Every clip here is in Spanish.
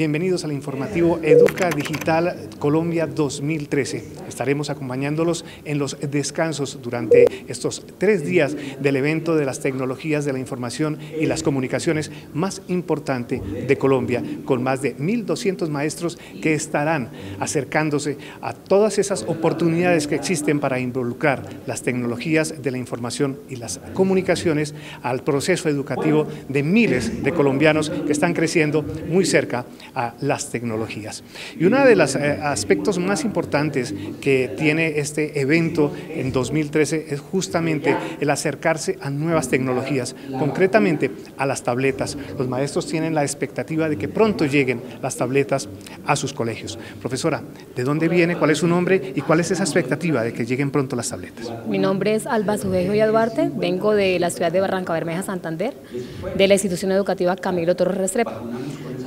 Bienvenidos al informativo Educa Digital Colombia 2013. Estaremos acompañándolos en los descansos durante estos tres días del evento de las tecnologías de la información y las comunicaciones más importante de Colombia, con más de 1.200 maestros que estarán acercándose a todas esas oportunidades que existen para involucrar las tecnologías de la información y las comunicaciones al proceso educativo de miles de colombianos que están creciendo muy cerca a las tecnologías. Y uno de los eh, aspectos más importantes que tiene este evento en 2013 es justamente el acercarse a nuevas tecnologías, concretamente a las tabletas. Los maestros tienen la expectativa de que pronto lleguen las tabletas a sus colegios. Profesora, ¿de dónde viene? ¿Cuál es su nombre? ¿Y cuál es esa expectativa de que lleguen pronto las tabletas? Mi nombre es Alba Sujejo y Duarte, vengo de la ciudad de Barranca Bermeja, Santander, de la institución educativa Camilo Torres Restrepo.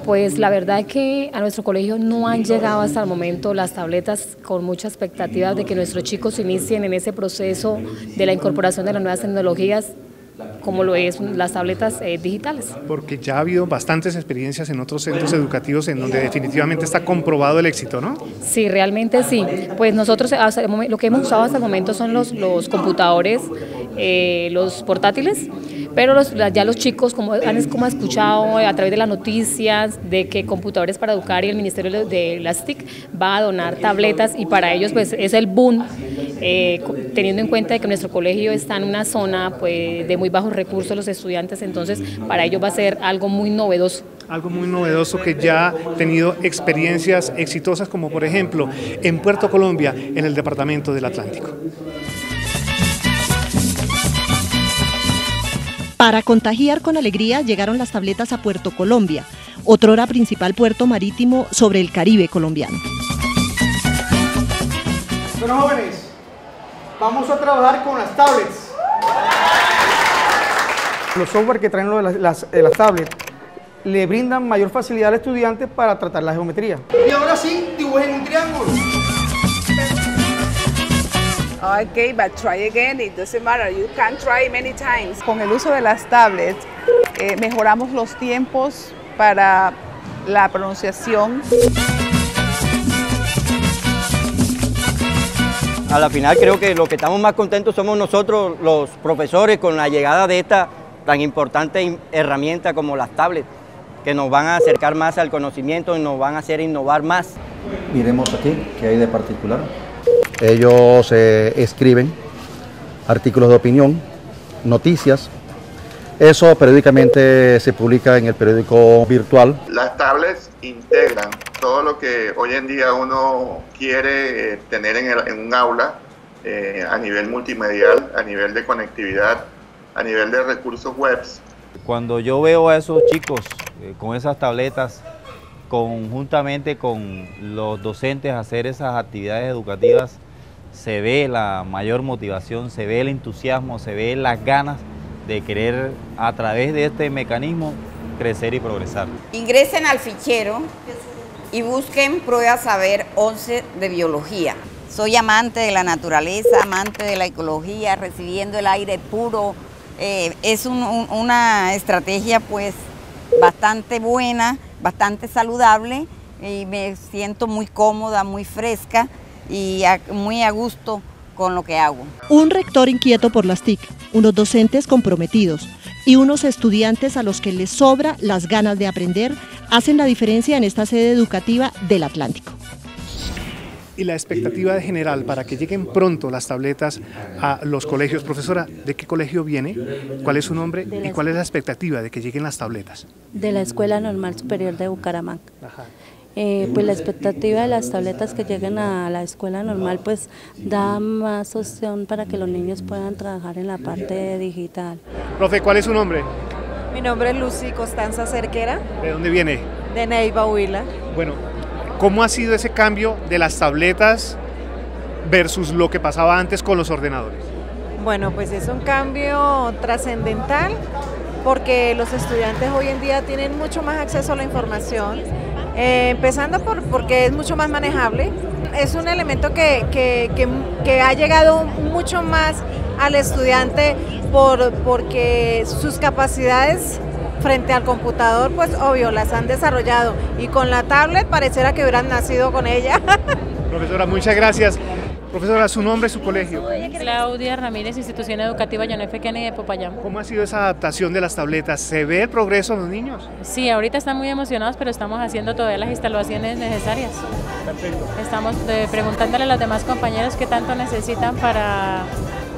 Pues la verdad es que a nuestro colegio no han llegado hasta el momento las tabletas con mucha expectativa de que nuestros chicos inicien en ese proceso de la incorporación de las nuevas tecnologías como lo es las tabletas eh, digitales. Porque ya ha habido bastantes experiencias en otros centros educativos en donde definitivamente está comprobado el éxito, ¿no? Sí, realmente sí. Pues nosotros lo que hemos usado hasta el momento son los, los computadores, eh, los portátiles, pero ya los chicos, como han escuchado a través de las noticias, de que Computadores para Educar y el Ministerio de las TIC va a donar tabletas y para ellos pues es el boom, eh, teniendo en cuenta que nuestro colegio está en una zona pues, de muy bajos recursos los estudiantes, entonces para ellos va a ser algo muy novedoso algo muy novedoso que ya ha tenido experiencias exitosas como por ejemplo en Puerto Colombia en el departamento del Atlántico. Para contagiar con alegría llegaron las tabletas a Puerto Colombia, otrora principal puerto marítimo sobre el Caribe colombiano. Bueno jóvenes, vamos a trabajar con las tablets. Los software que traen las, las, eh, las tablets le brindan mayor facilidad al estudiante para tratar la geometría. Y ahora sí, dibujen un triángulo. Okay, but try again, it doesn't matter, you can try many times. Con el uso de las tablets eh, mejoramos los tiempos para la pronunciación. A la final creo que lo que estamos más contentos somos nosotros los profesores con la llegada de esta tan importante herramienta como las tablets, que nos van a acercar más al conocimiento y nos van a hacer innovar más. Miremos aquí qué hay de particular. Ellos eh, escriben artículos de opinión, noticias. Eso periódicamente se publica en el periódico virtual. Las tablets integran todo lo que hoy en día uno quiere eh, tener en, un aula eh, a nivel multimedial, a nivel de conectividad, a nivel de recursos webs. Cuando yo veo a esos chicos con esas tabletas, conjuntamente con los docentes hacer esas actividades educativas, se ve la mayor motivación, se ve el entusiasmo, se ve las ganas de querer a través de este mecanismo crecer y progresar. Ingresen al fichero y busquen Prueba Saber 11 de Biología. Soy amante de la naturaleza, amante de la ecología, recibiendo el aire puro. Eh, es una estrategia pues bastante buena, bastante saludable y me siento muy cómoda, muy fresca y muy a gusto con lo que hago. Un rector inquieto por las TIC, unos docentes comprometidos y unos estudiantes a los que les sobra las ganas de aprender hacen la diferencia en esta sede educativa del Atlántico. Y la expectativa general para que lleguen pronto las tabletas a los colegios. Profesora, ¿de qué colegio viene? ¿Cuál es su nombre? ¿Y cuál es la expectativa de que lleguen las tabletas? De la Escuela Normal Superior de Bucaramanga. Eh, pues la expectativa de las tabletas que lleguen a la escuela normal pues da más opción para que los niños puedan trabajar en la parte digital. Profe, ¿cuál es su nombre? Mi nombre es Lucy Constanza Cerquera. ¿De dónde viene? De Neiva, Huila. Bueno, ¿cómo ha sido ese cambio de las tabletas versus lo que pasaba antes con los ordenadores? Bueno, pues es un cambio trascendental porque los estudiantes hoy en día tienen mucho más acceso a la información eh, empezando por porque es mucho más manejable. Es un elemento que, que, ha llegado mucho más al estudiante por, porque sus capacidades frente al computador, pues obvio, las han desarrollado. Y con la tablet pareciera que hubieran nacido con ella. Profesora, muchas gracias. Profesora, su nombre, su colegio. Claudia Ramírez, Institución Educativa John F. Kennedy de Popayán. ¿Cómo ha sido esa adaptación de las tabletas? ¿Se ve el progreso en los niños? Sí, ahorita están muy emocionados, pero estamos haciendo todas las instalaciones necesarias. Perfecto. Estamos eh, preguntándole a los demás compañeros qué tanto necesitan para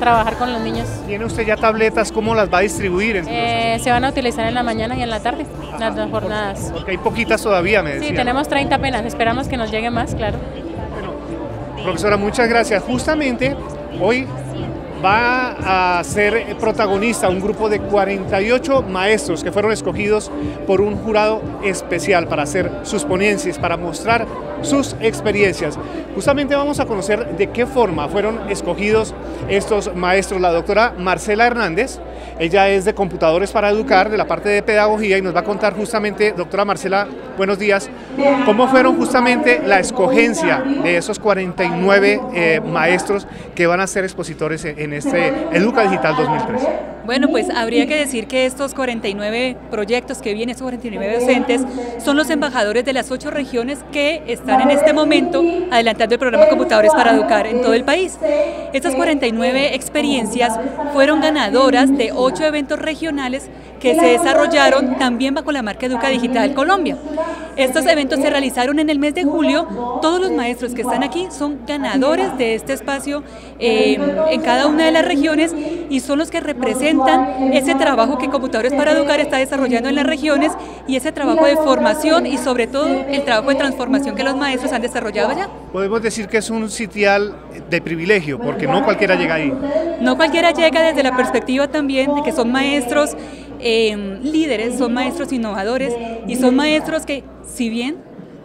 trabajar con los niños. ¿Tiene usted ya tabletas? ¿Cómo las va a distribuir? Eh, se van a utilizar en la mañana y en la tarde, las dos jornadas. Porque hay poquitas todavía, me decía. Sí, tenemos 30 apenas, esperamos que nos llegue más, claro. Profesora, muchas gracias. Justamente hoy va a ser protagonista un grupo de 48 maestros que fueron escogidos por un jurado especial para hacer sus ponencias, para mostrar sus experiencias. Justamente vamos a conocer de qué forma fueron escogidos estos maestros. La doctora Marcela Hernández, ella es de Computadores para Educar, de la parte de Pedagogía, y nos va a contar justamente, doctora Marcela, buenos días, cómo fueron justamente la escogencia de esos 49 eh, maestros que van a ser expositores en este Educa Digital 2013. Bueno, pues habría que decir que estos 49 proyectos que vienen, estos 49 docentes, son los embajadores de las ocho regiones que están en este momento adelantando el programa Computadores para Educar en todo el país. Estas 49 experiencias fueron ganadoras de ocho eventos regionales que se desarrollaron también bajo la marca Educa Digital Colombia. Estos eventos se realizaron en el mes de julio. Todos los maestros que están aquí son ganadores de este espacio eh, en cada una de las regiones y son los que representan ese trabajo que Computadores para Educar está desarrollando en las regiones y ese trabajo de formación y sobre todo el trabajo de transformación que los maestros han desarrollado allá. Podemos decir que es un sitial de privilegio porque no cualquiera llega ahí. No cualquiera llega desde la perspectiva también de que son maestros eh, líderes, son maestros innovadores y son maestros que, si bien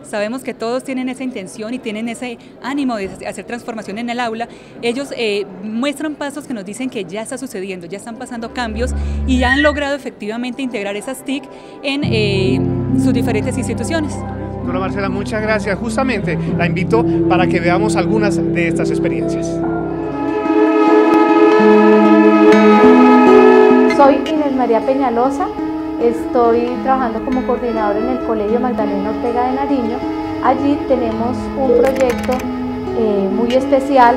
sabemos que todos tienen esa intención y tienen ese ánimo de hacer transformación en el aula, ellos eh, muestran pasos que nos dicen que ya está sucediendo, ya están pasando cambios y ya han logrado efectivamente integrar esas TIC en eh, sus diferentes instituciones. Doctora Marcela, muchas gracias. Justamente la invito para que veamos algunas de estas experiencias. Soy Inés María Peñalosa, estoy trabajando como coordinadora en el Colegio Magdalena Ortega de Nariño. Allí tenemos un proyecto eh, muy especial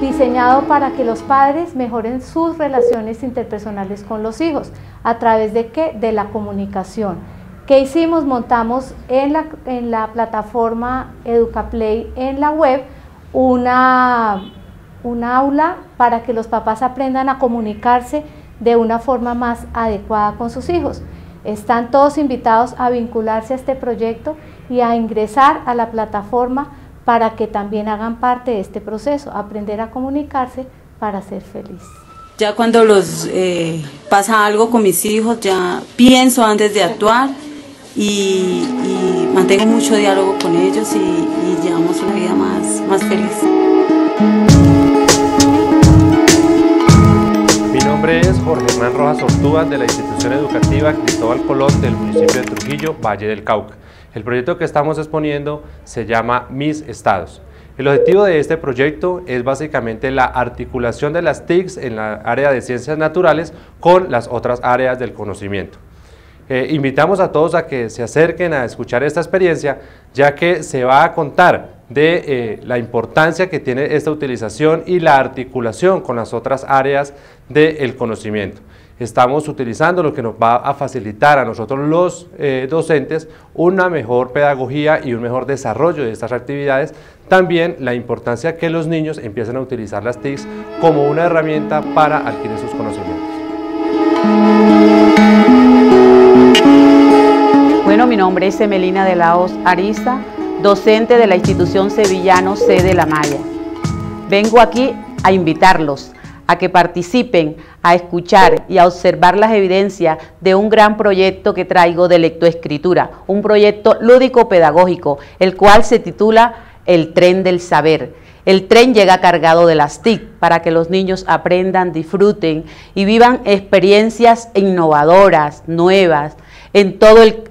diseñado para que los padres mejoren sus relaciones interpersonales con los hijos. ¿A través de qué? De la comunicación. ¿Qué hicimos? Montamos en la, en la plataforma EducaPlay en la web una, un aula para que los papás aprendan a comunicarse de una forma más adecuada con sus hijos. Están todos invitados a vincularse a este proyecto y a ingresar a la plataforma para que también hagan parte de este proceso, aprender a comunicarse para ser feliz. Ya cuando los eh, pasa algo con mis hijos, ya pienso antes de actuar y, mantengo mucho diálogo con ellos y, y llevamos una vida más, más feliz. Nombre es Jorge Hernán Rojas Ortúas de la institución educativa Cristóbal Colón del municipio de Trujillo, Valle del Cauca. El proyecto que estamos exponiendo se llama Mis Estados. El objetivo de este proyecto es básicamente la articulación de las TICs en la área de ciencias naturales con las otras áreas del conocimiento. Eh, invitamos a todos a que se acerquen a escuchar esta experiencia, ya que se va a contar de eh, la importancia que tiene esta utilización y la articulación con las otras áreas del conocimiento. Estamos utilizando lo que nos va a facilitar a nosotros los eh, docentes una mejor pedagogía y un mejor desarrollo de estas actividades. También la importancia que los niños empiecen a utilizar las TICs como una herramienta para adquirir sus conocimientos. Bueno, mi nombre es Emelina de Laos Arista, docente de la institución Sevillano C de La Maya. Vengo aquí a invitarlos a que participen, a escuchar y a observar las evidencias de un gran proyecto que traigo de lectoescritura, un proyecto lúdico-pedagógico, el cual se titula El tren del saber. El tren llega cargado de las TIC para que los niños aprendan, disfruten y vivan experiencias innovadoras, nuevas, en todo el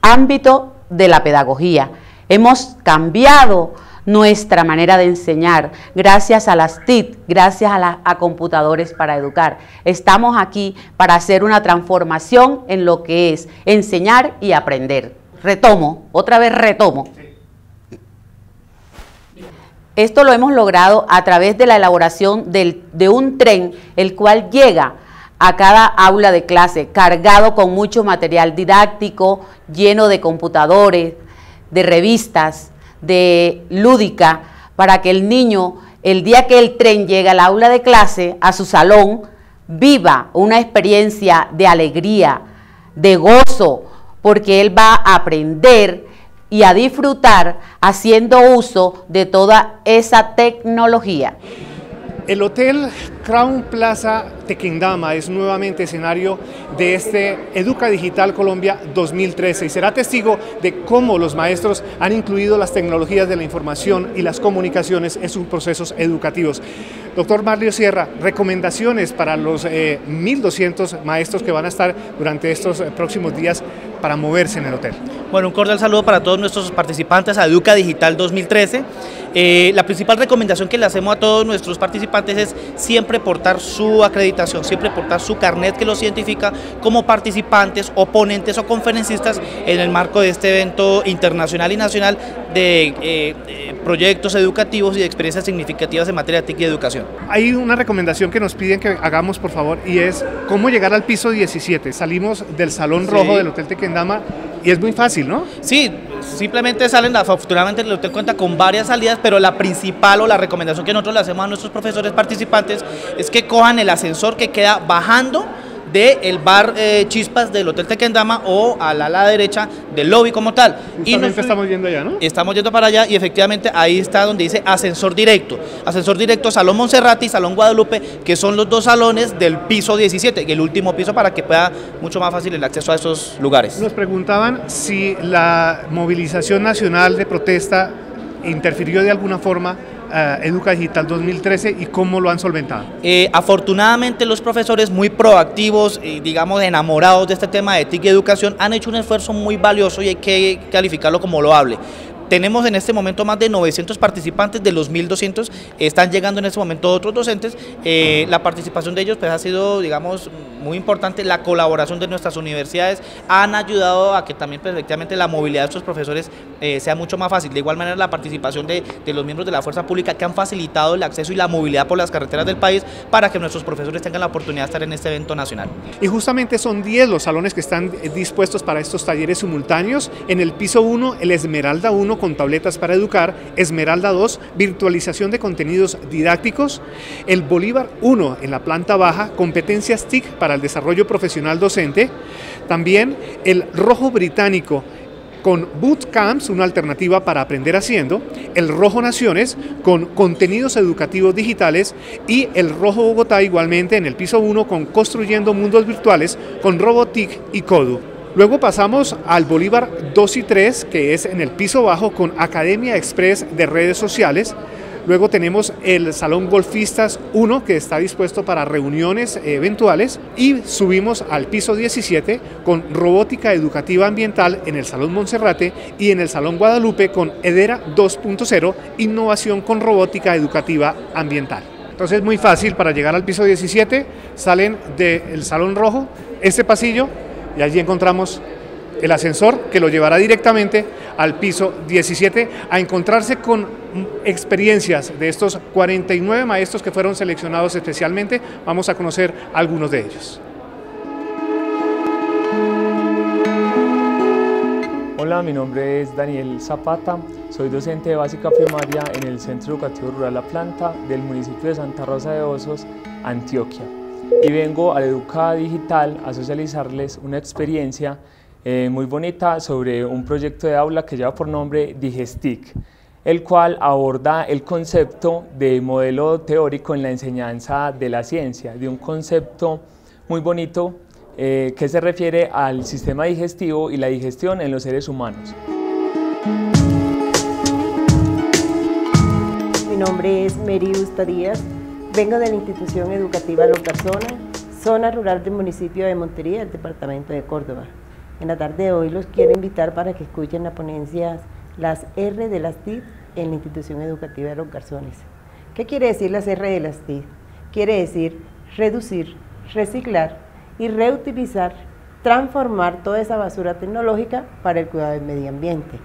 ámbito de la pedagogía. Hemos cambiado nuestra manera de enseñar, gracias a las TIC, gracias a, computadores para educar. Estamos aquí para hacer una transformación en lo que es enseñar y aprender. Retomo, otra vez retomo. Esto lo hemos logrado a través de la elaboración de un tren, el cual llega a cada aula de clase cargado con mucho material didáctico, lleno de computadores, de revistas, de lúdica, para que el niño, el día que el tren llega al aula de clase, a su salón, viva una experiencia de alegría, de gozo, porque él va a aprender y a disfrutar haciendo uso de toda esa tecnología. El Hotel Crown Plaza Tequendama es nuevamente escenario de este Educa Digital Colombia 2013 y será testigo de cómo los maestros han incluido las tecnologías de la información y las comunicaciones en sus procesos educativos. Doctor Marlio Sierra, recomendaciones para los 1.200 eh, maestros que van a estar durante estos eh, próximos días para moverse en el hotel. Bueno, un cordial saludo para todos nuestros participantes a Educa Digital 2013. Eh, la principal recomendación que le hacemos a todos nuestros participantes es siempre portar su acreditación, siempre portar su carnet que los identifica como participantes, oponentes o conferencistas en el marco de este evento internacional y nacional de eh, proyectos educativos y de experiencias significativas en materia de TIC y educación. Hay una recomendación que nos piden que hagamos, por favor, y es cómo llegar al piso 17. Salimos del Salón Rojo del Hotel Tequendama y es muy fácil, ¿no? Sí, simplemente salen, afortunadamente el hotel cuenta con varias salidas, pero la principal o la recomendación que nosotros le hacemos a nuestros profesores participantes es que cojan el ascensor que queda bajando del el bar eh, Chispas del Hotel Tequendama o a la, ala derecha del lobby como tal. y nos, estamos yendo allá, ¿no? Estamos yendo para allá y efectivamente ahí está donde dice ascensor directo. Ascensor directo, Salón Monserrate y Salón Guadalupe, que son los dos salones del piso 17, el último piso para que pueda mucho más fácil el acceso a esos lugares. Nos preguntaban si la movilización nacional de protesta interfirió de alguna forma eh, Educa Digital 2013 y cómo lo han solventado? Eh, afortunadamente los profesores muy proactivos y digamos enamorados de este tema de TIC y educación han hecho un esfuerzo muy valioso y hay que calificarlo como loable. Tenemos en este momento más de 900 participantes, de los 1.200 están llegando en este momento otros docentes. Eh, la participación de ellos pues, ha sido, digamos, muy importante. La colaboración de nuestras universidades han ayudado a que también pues, efectivamente la movilidad de estos profesores eh, sea mucho más fácil. De igual manera, la participación de, de los miembros de la fuerza pública que han facilitado el acceso y la movilidad por las carreteras del país para que nuestros profesores tengan la oportunidad de estar en este evento nacional. Y justamente son 10 los salones que están dispuestos para estos talleres simultáneos. En el piso 1, el Esmeralda 1 con tabletas para educar, Esmeralda 2, virtualización de contenidos didácticos, el Bolívar 1 en la planta baja, competencias TIC para el desarrollo profesional docente, también el Rojo Británico con Bootcamps, una alternativa para aprender haciendo, el Rojo Naciones con contenidos educativos digitales y el Rojo Bogotá igualmente en el piso 1 con Construyendo Mundos Virtuales con Robotic y Codu. Luego pasamos al Bolívar 2 y 3, que es en el piso bajo con Academia Express de redes sociales. Luego tenemos el Salón Golfistas 1, que está dispuesto para reuniones eventuales. Y subimos al piso 17 con Robótica Educativa Ambiental en el Salón Monserrate y en el Salón Guadalupe con Edera 2.0, Innovación con Robótica Educativa Ambiental. Entonces es muy fácil para llegar al piso 17, salen del Salón Rojo, este pasillo y allí encontramos el ascensor que lo llevará directamente al piso 17 a encontrarse con experiencias de estos 49 maestros que fueron seleccionados especialmente. Vamos a conocer algunos de ellos. Hola, mi nombre es Daniel Zapata, soy docente de básica primaria en el Centro Educativo Rural La Planta del municipio de Santa Rosa de Osos, Antioquia y vengo a Educa Digital a socializarles una experiencia eh, muy bonita sobre un proyecto de aula que lleva por nombre Digestic, el cual aborda el concepto de modelo teórico en la enseñanza de la ciencia, de un concepto muy bonito eh, que se refiere al sistema digestivo y la digestión en los seres humanos. Mi nombre es Mary Usta Díaz, Vengo de la institución educativa Los Persona, zona rural del municipio de Montería, del departamento de Córdoba. En la tarde de hoy los quiero invitar para que escuchen las ponencias Las R de las TIC en la institución educativa de los Garzones. ¿Qué quiere decir la CR de las TIC? Quiere decir reducir, reciclar y reutilizar, transformar toda esa basura tecnológica para el cuidado del medio ambiente.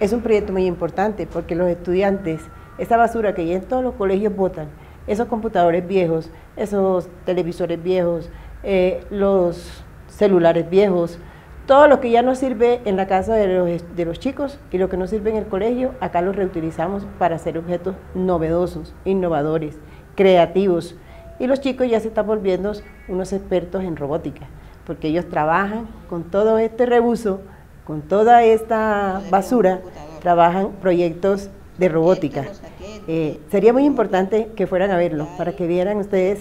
Es un proyecto muy importante porque los estudiantes, esa basura que ya en todos los colegios botan, esos computadores viejos, esos televisores viejos, eh, los celulares viejos, todo lo que ya no sirve en la casa de los, de los, chicos y lo que no sirve en el colegio, acá lo reutilizamos para hacer objetos novedosos, innovadores, creativos. Y los chicos ya se están volviendo unos expertos en robótica, porque ellos trabajan con todo este rebuso, con toda esta basura, trabajan proyectos de robótica. Eh, sería muy importante que fueran a verlo, para que vieran ustedes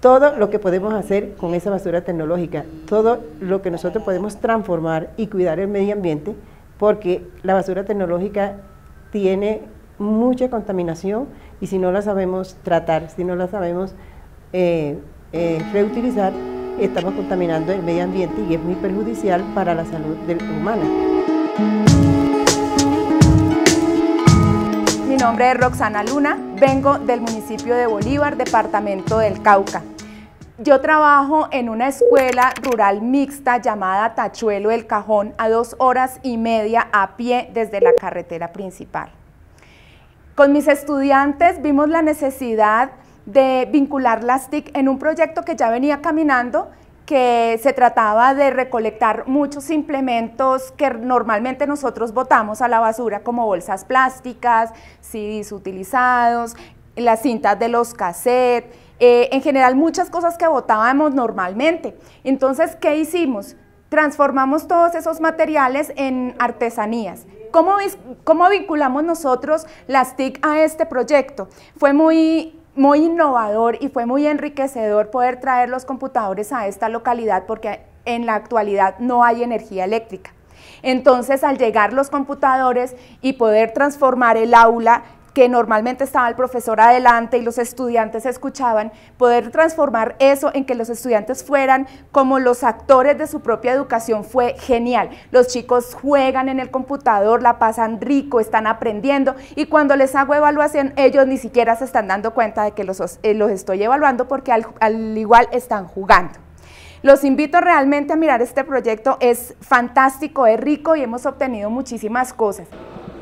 todo lo que podemos hacer con esa basura tecnológica, todo lo que nosotros podemos transformar y cuidar el medio ambiente, porque la basura tecnológica tiene mucha contaminación y si no la sabemos tratar, si no la sabemos eh, eh, reutilizar, estamos contaminando el medio ambiente y es muy perjudicial para la salud humana. Nombre es Roxana Luna, vengo del municipio de Bolívar, departamento del Cauca. Yo trabajo en una escuela rural mixta llamada Tachuelo del Cajón a dos horas y media a pie desde la carretera principal. Con mis estudiantes vimos la necesidad de vincular las TIC en un proyecto que ya venía caminando que se trataba de recolectar muchos implementos que normalmente nosotros botamos a la basura como bolsas plásticas, CDs utilizados, las cintas de los cassettes, eh, en general muchas cosas que botábamos normalmente. Entonces, ¿qué hicimos? Transformamos todos esos materiales en artesanías. ¿Cómo, cómo vinculamos nosotros las TIC a este proyecto? Fue muy muy innovador y fue muy enriquecedor poder traer los computadores a esta localidad porque en la actualidad no hay energía eléctrica. Entonces, al llegar los computadores y poder transformar el aula que normalmente estaba el profesor adelante y los estudiantes escuchaban, poder transformar eso en que los estudiantes fueran como los actores de su propia educación fue genial. Los chicos juegan en el computador, la pasan rico, están aprendiendo y cuando les hago evaluación ellos ni siquiera se están dando cuenta de que los, eh, los estoy evaluando porque al, al igual están jugando. Los invito realmente a mirar este proyecto, es fantástico, es rico y hemos obtenido muchísimas cosas.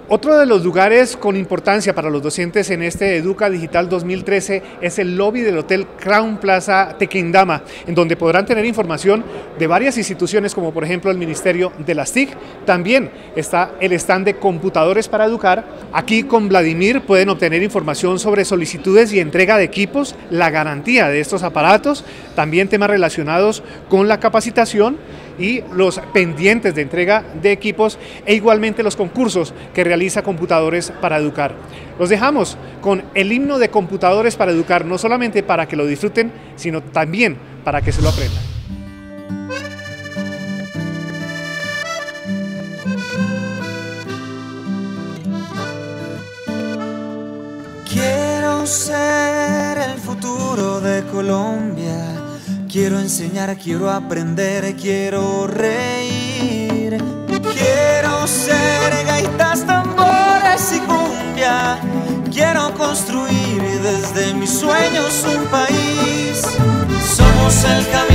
Otro de los lugares con importancia para los docentes en este Educa Digital 2013 es el lobby del Hotel Crown Plaza Tequindama, en donde podrán tener información de varias instituciones como por ejemplo el Ministerio de las TIC. También está el stand de computadores para educar. Aquí con Vladimir pueden obtener información sobre solicitudes y entrega de equipos, la garantía de estos aparatos, también temas relacionados con la capacitación y los pendientes de entrega de equipos e igualmente los concursos que realiza Computadores para Educar. Los dejamos con el himno de Computadores para Educar, no solamente para que lo disfruten, sino también para que se lo aprendan. Quiero ser el futuro de Colombia Quiero enseñar, quiero aprender, quiero reír. Quiero ser gaitas, tambores y cumbia. Quiero construir desde mis sueños un país. Somos el camino